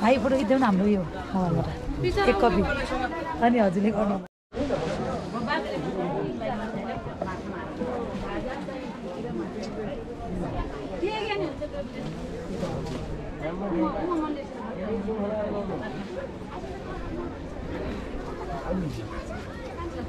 भाइ फोटो खिच्देऊ न हाम्रो यो मोबाइलबाट एक कपी। अनि हजुरले गर्नु।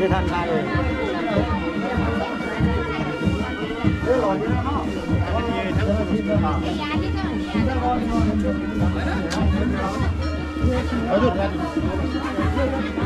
chơi thân ra rồi. Hãy subscribe cho kênh Ghiền Mì Gõ Để không bỏ lỡ những video hấp dẫn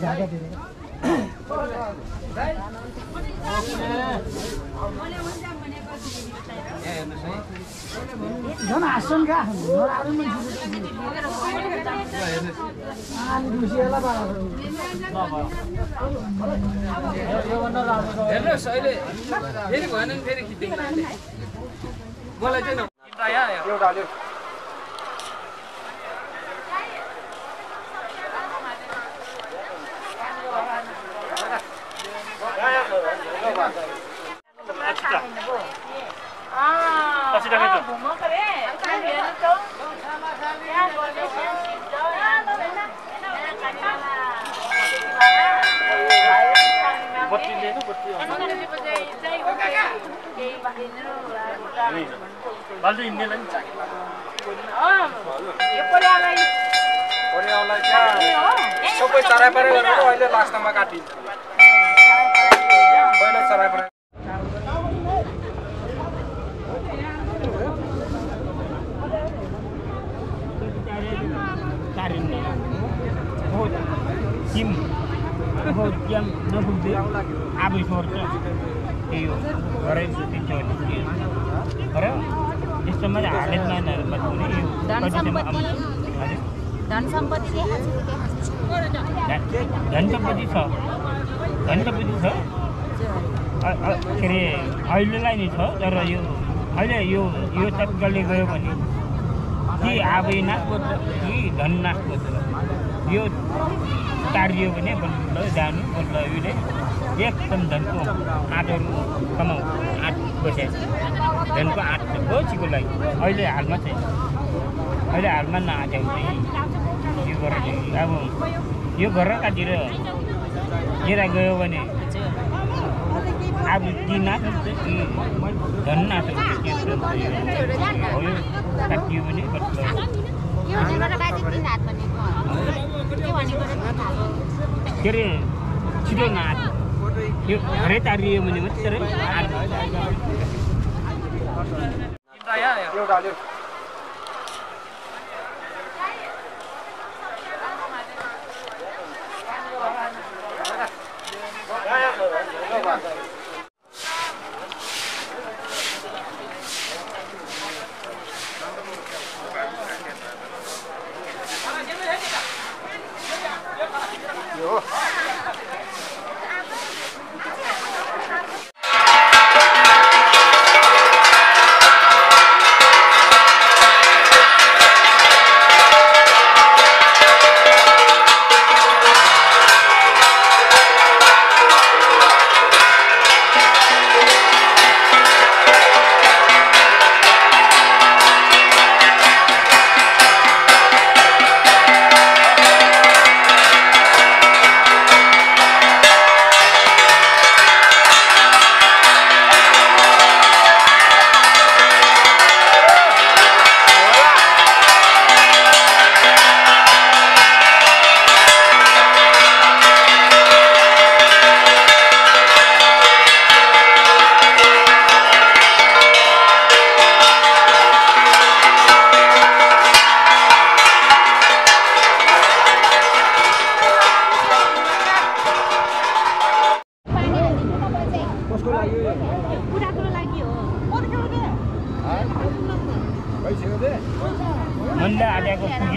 Dhaka दिएर झन् हाँस्छन् क्या नराम्रो मान्छे आलु दुसिएला बाह्र योभन्दा राम्रो हेर्नुहोस् अहिले फेरि भएन भने फेरि खिच्दिउँ मलाई चाहिँ न परिवारलाई त्यहाँ सबै चराइ पराइ गरेर अहिले लास्टमा काटिन्छ पहिला चराइ ore suti choli ore यसमा चाहिँ हालेमा बचाउने यो धन सम्पत्ति छु धन सम्पत्ति छ के अरे अहिलेलाई नै छ तर यो अहिले यो यो तत्कालले गयो भने कि आबै नाश पर्छ कि धन नाश पर्छ यो टारियो भने बल्ल जानु बल्ल उहिले एकदम धनको आँटहरू कमाउ आँट बस्या धनको आँट छ बचीको लागि अहिले हालमा चाहिँ अहिले हालमा चाहिँ यो गरेर अब यो गरेर कहाँतिर लिएर गयो भने अब ती नाच्छ कि धन यो काटियो भने के अरे छिटो नाच यो घरै तारियो भने मात्रै आँट कुराको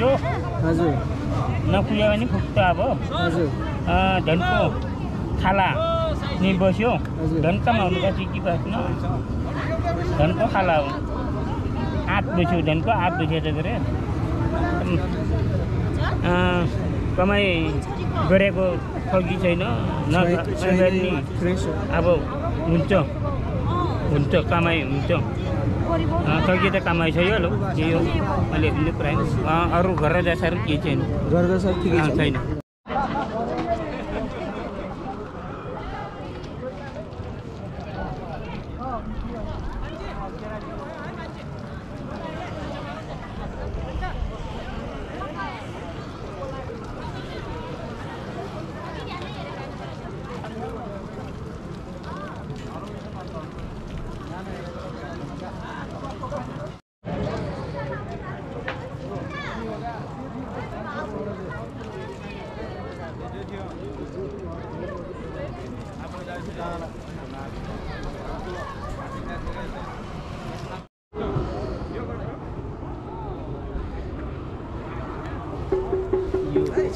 पुग्यो हजुर। नपुग्यो भने पुग्छ अब। हजुर। धनको खाला नि बस्यो। हजुर। धन कमाउनु पछि कि बस्नु धनको खाला हो। आठ बस्यो धनको आठ बस्यो त गरे कमाइ गरेको फर्की छैन। हो। अब हुन्छ। हुन्छ कमाइ हुन्छ। अँ, सकियो त कमाइ छ यो लो हो मैले अरू घर जसाहरू केही छैन गर्दा सर ठिकै अँ,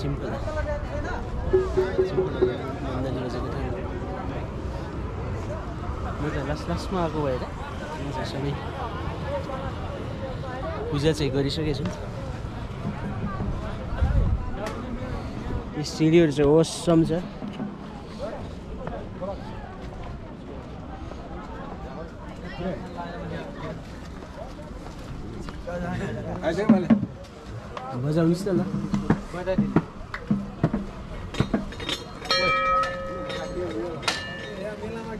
सिम्पल। म त लास्ट लास्टमा आएको भएर सबै पूजा चाहिँ गरिसकेको छु। यो सिँढीहरू चाहिँ ओसम छ। बजाउनुहोस् न ल।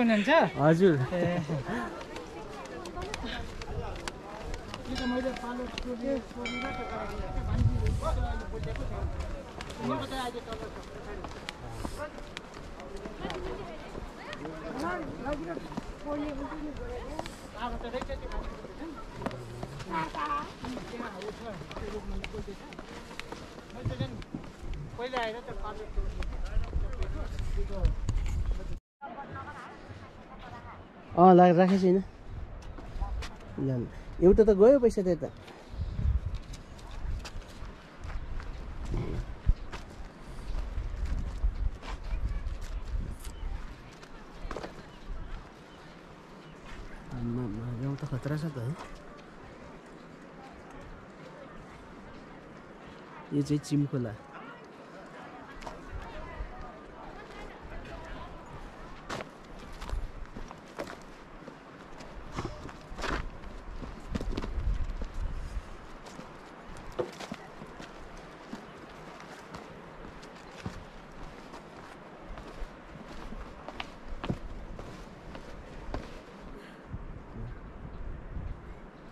हुनुहुन्छ हजुर। पहिला आएर त अँ ला राखेको छैन। ल एउटा त गयो पैसा त। त खतरा छ त है? यो चाहिँ चिम्खोला।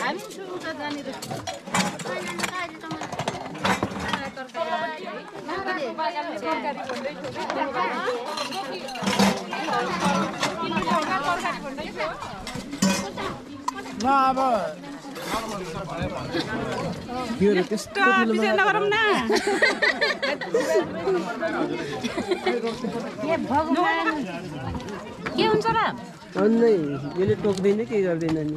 हामी सुरु त ल अब। त्यस्तो विजय नगरौँ न। के हुन्छ र? अन्नै यसले टोक्दैन के गर्दैन नि